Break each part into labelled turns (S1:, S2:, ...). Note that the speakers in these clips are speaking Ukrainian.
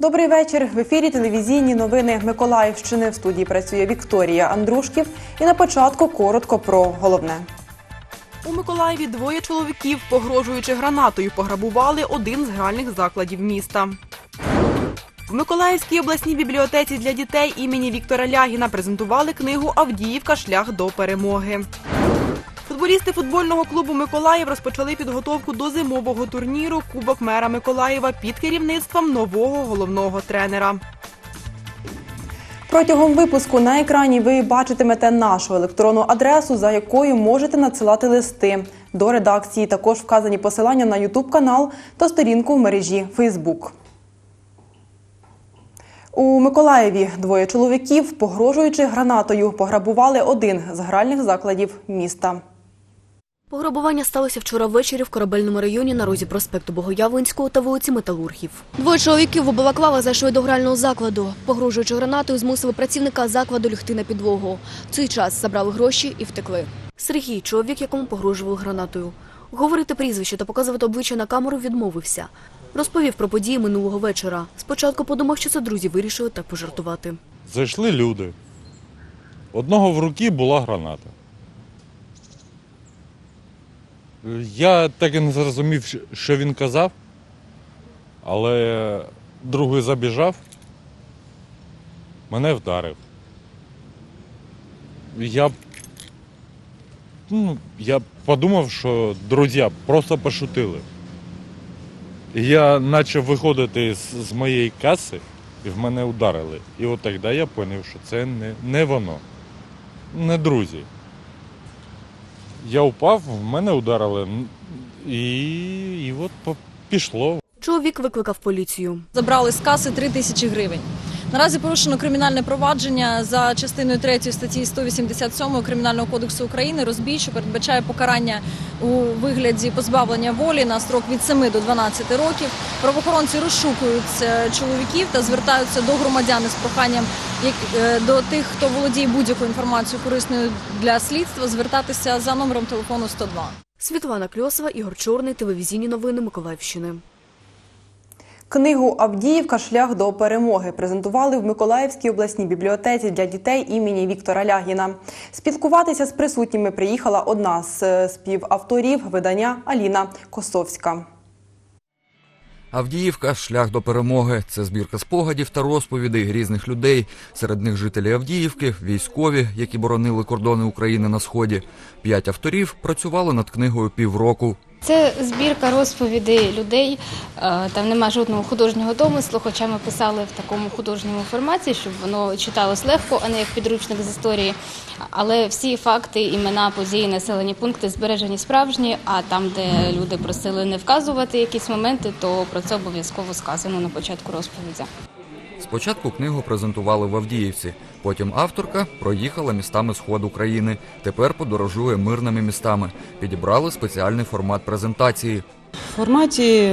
S1: Добрий вечір. В ефірі телевізійні новини Миколаївщини. В студії працює Вікторія Андрушків. І на початку коротко про головне.
S2: У Миколаєві двоє чоловіків, погрожуючи гранатою, пограбували один з гральних закладів міста. В Миколаївській обласній бібліотеці для дітей імені Віктора Лягіна презентували книгу Авдіївка. Шлях до перемоги. Футболісти футбольного клубу Миколаїв розпочали підготовку до зимового турніру Кубок мера Миколаєва під керівництвом нового головного тренера.
S1: Протягом випуску на екрані ви бачитимете нашу електронну адресу, за якою можете надсилати листи до редакції. Також вказані посилання на Ютуб канал та сторінку в мережі Фейсбук. У Миколаєві двоє чоловіків, погрожуючи гранатою, пограбували один з гральних закладів міста.
S3: Пограбування сталося вчора ввечері в корабельному районі на розі проспекту Богоявленського та вулиці Металургів. Двоє чоловіків у балаклавах зайшли до грального закладу. Погрожуючи гранатою, змусили працівника закладу лягти на підлогу. В цей час забрали гроші і втекли. Сергій, чоловік, якому погрожували гранатою. Говорити прізвище та показувати обличчя на камеру відмовився. Розповів про події минулого вечора. Спочатку подумав, що це друзі вирішили так пожартувати.
S4: Зайшли люди. Одного в руки була граната. Я так і не зрозумів, що- він казав, але другий забіжав, мене вдарив. Я, ну, я подумав, що друзі просто пошутили. Я почав виходити з, з моєї каси, і в мене ударили. І от тоді я зрозумів, що це не, не воно, не друзі. Я впав, в мене ударили, і, і от пішло.
S3: Чоловік викликав поліцію.
S5: Забрали з каси 3 тисячі гривень. Наразі порушено кримінальне провадження за частиною 3 статті 187 Кримінального кодексу України розбій, що передбачає покарання у вигляді позбавлення волі на строк від 7 до 12 років. Правоохоронці розшукують е, чоловіків та звертаються до громадян із проханням е, до тих, хто володіє будь-якою інформацією корисною для слідства, звертатися за номером телефону 102.
S3: Світлана Кльосова, Ігор Чорний, телевізійні новини Миколаївщини.
S1: Книгу Авдіївка Шлях до перемоги презентували в Миколаївській обласній бібліотеці для дітей імені Віктора Лягіна. Спілкуватися з присутніми приїхала одна з е, співавторів видання Аліна Косовська.
S6: Авдіївка шлях до перемоги. Це збірка спогадів та розповідей різних людей. Серед них жителі Авдіївки, військові, які боронили кордони України на сході. П'ять авторів працювали над книгою півроку.
S7: Це збірка розповідей людей. е, Там немає жодного художнього домислу, хоча ми писали в такому художньому форматі, щоб воно читалось легко, а не як підручник з історії. Але всі факти, імена, події, населені пункти збережені справжні. А там, де люди просили не вказувати якісь моменти, то про це обов'язково сказано на початку розповіді.
S6: Спочатку книгу презентували в Авдіївці. Потім авторка проїхала містами сходу країни. Тепер подорожує мирними містами. Підібрали спеціальний формат презентації.
S8: В форматі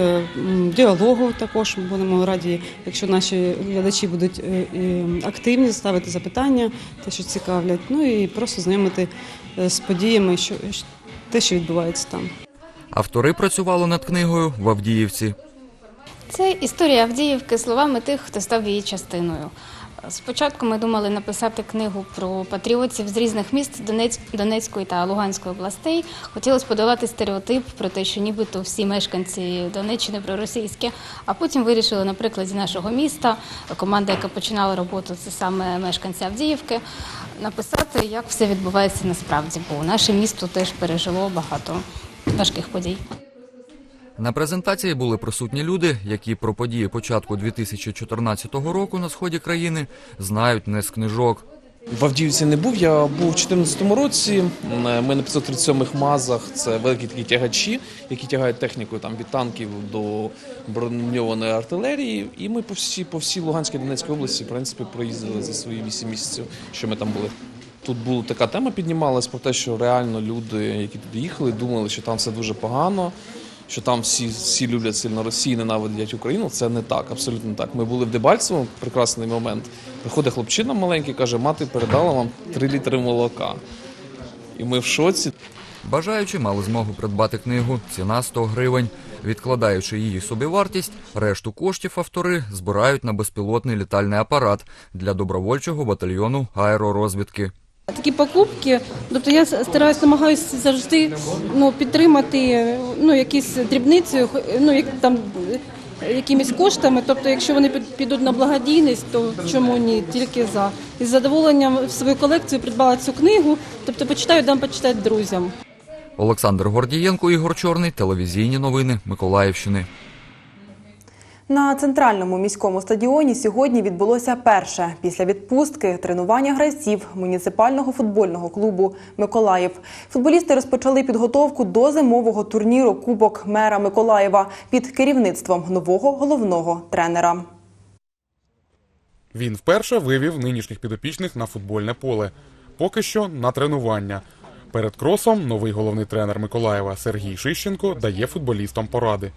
S8: діалогу також ми будемо раді, якщо наші глядачі будуть е, активні, ставити запитання, те, що цікавлять, ну і просто знайомити е, з подіями, що- те, що відбувається там.
S6: Автори працювали над книгою в Авдіївці.
S7: Це історія Авдіївки словами тих, хто став її частиною. Спочатку ми думали написати книгу про патріотів з різних міст Донецької та Луганської областей. Хотілося подолати стереотип про те, що нібито всі мешканці Донеччини проросійські. А потім вирішили на прикладі нашого міста, команда, яка починала роботу, це саме мешканці Авдіївки, написати, як все відбувається насправді, бо наше місто теж пережило багато важких подій.
S6: На презентації були присутні люди, які про події початку 2014 року на сході країни знають не з книжок.
S9: В Авдіївці не був. Я був у 2014 році. Ми на 537-х мазах. Це великі такі тягачі, які тягають техніку там від танків до броньованої артилерії. І ми по всій по всій Луганській Донецькій області, в принципі, проїздили за свої 8 місяців, що ми там були. Тут була така тема піднімалась про те, що реально люди, які туди їхали, думали, що там все дуже погано. Що там всі, всі люблять сильно Росію, ненавидять Україну. Це не так, абсолютно не так. Ми були в Дебальцево, прекрасний момент. Приходить хлопчина маленький, каже, мати передала вам 3 літри молока. І ми в шоці.
S6: Бажаючі мали змогу придбати книгу ціна 100 гривень. Відкладаючи її собівартість, решту коштів автори збирають на безпілотний літальний апарат для добровольчого батальйону аеророзвідки.
S10: Такі покупки, тобто я стараюся намагаюся завжди ну, підтримати ну, якісь дрібницею, ну, як, там, якимись коштами. Тобто, якщо вони під- підуть на благодійність, то чому ні? Тільки за. І з задоволенням в свою колекцію придбала цю книгу, тобто почитаю, дам почитати друзям.
S6: Олександр Гордієнко, Ігор Чорний, телевізійні новини Миколаївщини.
S1: На центральному міському стадіоні сьогодні відбулося перше після відпустки тренування гравців муніципального футбольного клубу Миколаїв. Футболісти розпочали підготовку до зимового турніру Кубок мера Миколаєва під керівництвом нового головного тренера.
S11: Він вперше вивів нинішніх підопічних на футбольне поле. Поки що на тренування. Перед кросом новий головний тренер Миколаєва Сергій Шищенко дає футболістам поради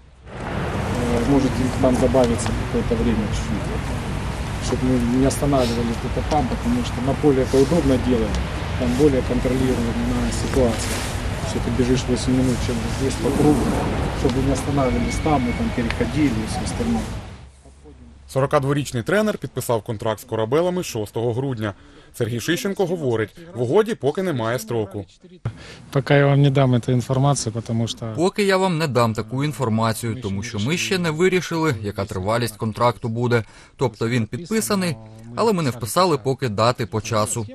S12: может к нам добавиться какое-то время чуть-чуть. Чтобы мы не останавливались где-то там, потому что на поле это удобно делать, там более контролируемая ситуация. Если ты бежишь 8 минут, чем здесь по кругу, чтобы не останавливались там, мы там переходили и все остальное.
S11: 42-річний тренер підписав контракт з корабелами 6 грудня. Сергій Шищенко говорить, в угоді поки немає строку.
S12: Пока я вам не дам этой информации, потому что
S6: Поки я вам не дам таку інформацію, тому що ми ще не вирішили, яка тривалість контракту буде. Тобто він підписаний, але ми не вписали поки дати по часу.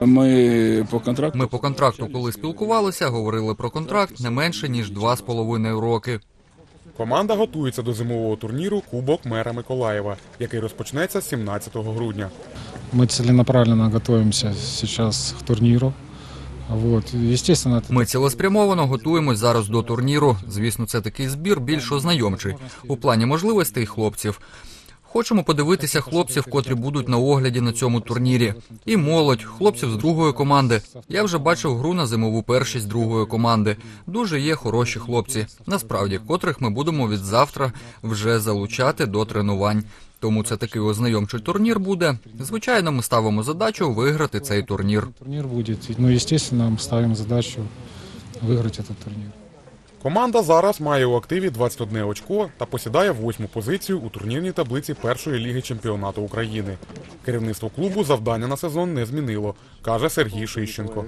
S12: мы по контракту
S6: Ми по контракту, коли спілкувалися, говорили про контракт не менше ніж два з половиною роки.
S11: Команда готується до зимового турніру Кубок мера Миколаєва, який розпочнеться 17 грудня.
S12: Ми ціленаправленно готуємося зараз к турніру. Вот, естественно,
S6: Ми цілеспрямовано готуємось зараз до турніру. Звісно, це такий збір більш ознайомчий у плані можливостей хлопців. Хочемо подивитися хлопців, котрі будуть на огляді на цьому турнірі. І молодь, хлопців з другої команди. Я вже бачив гру на зимову першість другої команди. Дуже є хороші хлопці, насправді, котрих ми будемо від завтра вже залучати до тренувань. Тому це такий ознайомчий турнір буде. Звичайно, ми ставимо задачу виграти цей турнір.
S12: турнир будет. Ну, естественно, мы ставим задачу выиграть этот турнир.
S11: Команда зараз має у активі 21 очко та посідає восьму позицію у турнірній таблиці першої ліги чемпіонату України. Керівництво клубу завдання на сезон не змінило, каже Сергій Шищенко.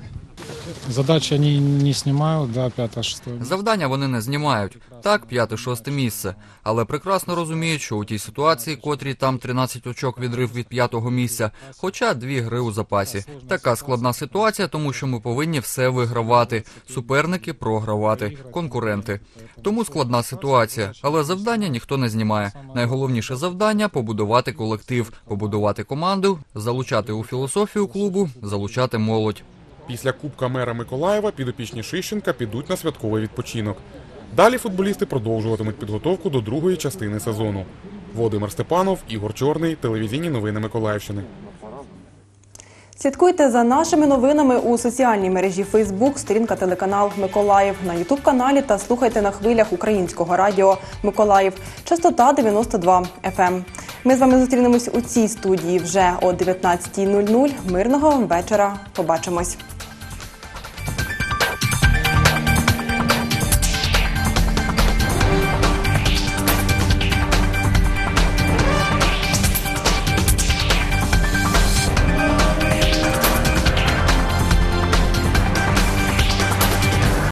S12: Задачи они не снимают, да, пятое, шестое. место.
S6: Завдання вони не знімають. Так, п'яте-шосте місце. Але прекрасно розуміють, що у тій ситуації, котрій там 13 очок відрив від п'ятого місця, хоча дві гри у запасі. Така складна ситуація, тому що ми повинні все вигравати. Суперники програвати, конкуренти. Тому складна ситуація. Але завдання ніхто не знімає. Найголовніше завдання побудувати колектив, побудувати команду, залучати у філософію клубу, залучати молодь.
S11: Після Кубка мера Миколаєва підопічні Шищенка підуть на святковий відпочинок. Далі футболісти продовжуватимуть підготовку до другої частини сезону. Володимир Степанов, Ігор Чорний, телевізійні новини Миколаївщини.
S1: Слідкуйте за нашими новинами у соціальній мережі Фейсбук, сторінка телеканал Миколаїв на Ютуб каналі та слухайте на хвилях українського радіо Миколаїв. Частота 92 FM. Ми з вами зустрінемось у цій студії вже о 19.00. Мирного вечора. Побачимось.